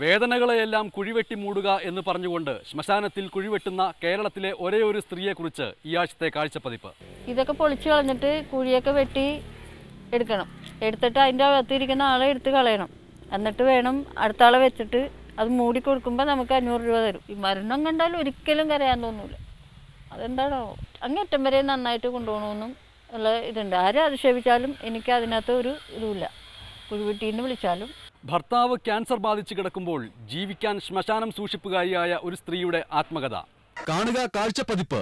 വേദനകളെയെല്ലാം കുഴിവെട്ടി മൂടുക എന്ന് പറഞ്ഞുകൊണ്ട് ശ്മശാനത്തിൽ കുഴിവെട്ടുന്ന കേരളത്തിലെ ഒരേ ഒരു സ്ത്രീയെക്കുറിച്ച് ഈ ആഴ്ചത്തെ കാഴ്ചപ്പതിപ്പ്. ഇതൊക്കെ പൊളിച്ചു കളഞ്ഞിട്ട് കുഴിയൊക്കെ വെട്ടി എടുക്കണം. എടുത്തിട്ട് അതിന്റെ അകത്തിരിക്കുന്ന ആളെ എടുത്ത് കളയണം. എന്നിട്ട് വേണം അടുത്ത ആളെ വെച്ചിട്ട് അത് മൂടി കൊടുക്കുമ്പോൾ നമുക്ക് അഞ്ഞൂറ് രൂപ തരും. ഈ മരണം കണ്ടാൽ ഒരിക്കലും കരയാൻ തോന്നില്ല അതെന്താണോ? അങ്ങേറ്റം വരെ നന്നായിട്ട് കൊണ്ടുപോകണമെന്നും ഉള്ള ഇതുണ്ട്. ആരെ അധിക്ഷേപിച്ചാലും എനിക്ക് അതിനകത്ത് ഒരു ഇതുമില്ല. കുഴിവെട്ടിന്ന് വിളിച്ചാലും ഭർത്താവ് ക്യാൻസർ ബാധിച്ച് കിടക്കുമ്പോൾ ജീവിക്കാൻ ശ്മശാനം സൂക്ഷിപ്പുകാരിയായ ഒരു സ്ത്രീയുടെ ആത്മകഥ. കാണുക കാഴ്ചപ്പതിപ്പ്.